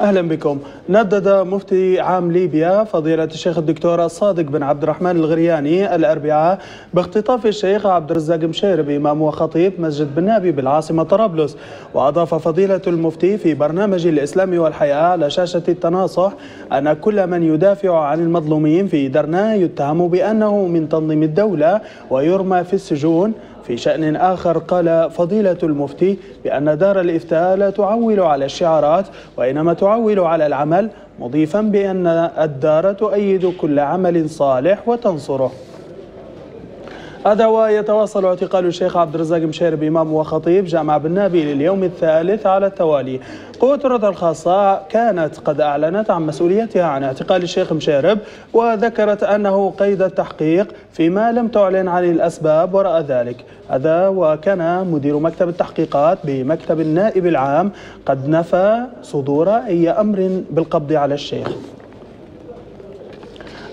أهلا بكم. ندد مفتي عام ليبيا فضيلة الشيخ الدكتور الصادق بن عبد الرحمن الغرياني الأربعاء باختطاف الشيخ عبد الرزاق مشيرب امام وخطيب مسجد بن نابي بالعاصمة طرابلس، وأضاف فضيلة المفتي في برنامج الإسلام والحياة على شاشة التناصح أن كل من يدافع عن المظلومين في درنا يتهم بأنه من تنظيم الدولة ويرمى في السجون في شأن آخر قال فضيلة المفتي بأن دار الإفتاء لا تعول على الشعارات وإنما تعول على العمل مضيفا بأن الدار تؤيد كل عمل صالح وتنصره. هذا ويتواصل اعتقال الشيخ عبد الرزاق مشير بإمام وخطيب جامع بالنابي لليوم الثالث على التوالي. قوة الرد الخاصة كانت قد أعلنت عن مسؤوليتها عن اعتقال الشيخ مشيرب وذكرت أنه قيد التحقيق فيما لم تعلن عن الأسباب وراء ذلك. هذا وكان مدير مكتب التحقيقات بمكتب النائب العام. قد نفى صدور أي أمر بالقبض على الشيخ.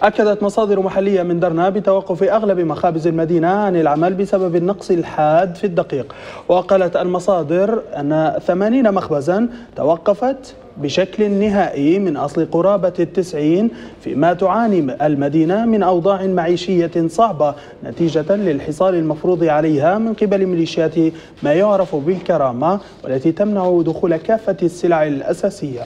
أكدت مصادر محلية من درنا بتوقف أغلب مخابز المدينة عن العمل بسبب النقص الحاد في الدقيق. وقالت المصادر أن 80 مخبزا توقفت بشكل نهائي من أصل قرابة التسعين فيما تعاني المدينة من أوضاع معيشية صعبة نتيجة للحصار المفروض عليها من قبل ميليشيات ما يعرف بالكرامة والتي تمنع دخول كافة السلع الأساسية.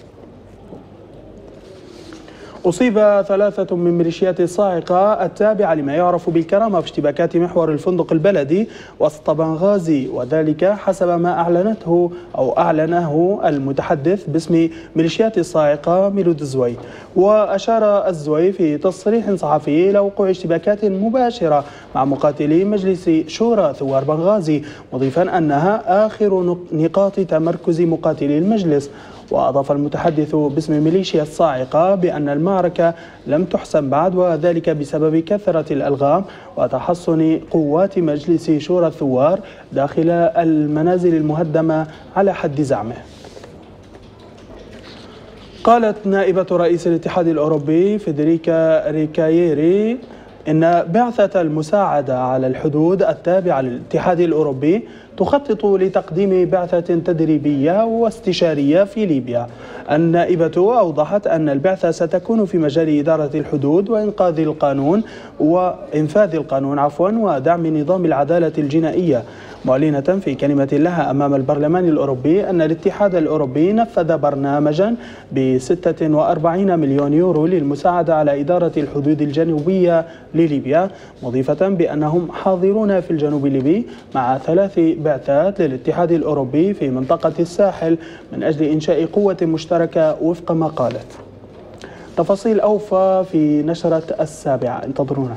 أصيب ثلاثة من ميليشيات الصاعقة التابعة لما يعرف بالكرامة في اشتباكات محور الفندق البلدي وسط بنغازي وذلك حسب ما أعلنته أو أعلنه المتحدث باسم ميليشيات الصاعقة ميلود الزوي. وأشار الزوي في تصريح صحفي إلى وقوع اشتباكات مباشرة مع مقاتلي مجلس شورى ثوار بنغازي مضيفا أنها آخر نقاط تمركز مقاتلي المجلس. وأضاف المتحدث باسم ميليشيا الصاعقة بأن المعركة لم تحسم بعد وذلك بسبب كثرة الألغام وتحصن قوات مجلس شورى الثوار داخل المنازل المهدمة على حد زعمه. قالت نائبة رئيس الاتحاد الأوروبي فيدريكا ريكاييري إن بعثة المساعدة على الحدود التابعة للاتحاد الأوروبي تخطط لتقديم بعثة تدريبية واستشارية في ليبيا. النائبة أوضحت أن البعثة ستكون في مجال إدارة الحدود وإنقاذ القانون وإنفاذ القانون عفوا ودعم نظام العدالة الجنائية. معلنة في كلمة لها أمام البرلمان الأوروبي أن الاتحاد الأوروبي نفذ برنامجا ب 46 مليون يورو للمساعدة على إدارة الحدود الجنوبية لليبيا مضيفة بأنهم حاضرون في الجنوب الليبي مع ثلاث بعثات للاتحاد الأوروبي في منطقة الساحل من أجل إنشاء قوة مشتركة وفق ما قالت. تفاصيل أوفى في نشرة السابعة انتظرونا.